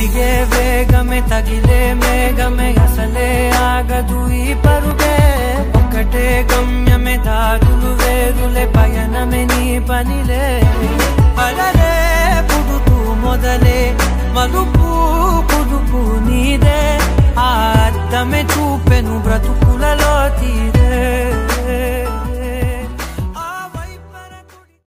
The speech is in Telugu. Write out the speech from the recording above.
దిగే వేగమే తగిలే మేఘమే అసలే ఆగదు ఈ పరుగే ఒకటే గమ్యమే దారులు వేరులే పయనమే నీ పనిలే పడలే పుడుతూ మొదలే మలుపు పుదుపు నీదే ఆ అర్థమే చూపెను బ్రతు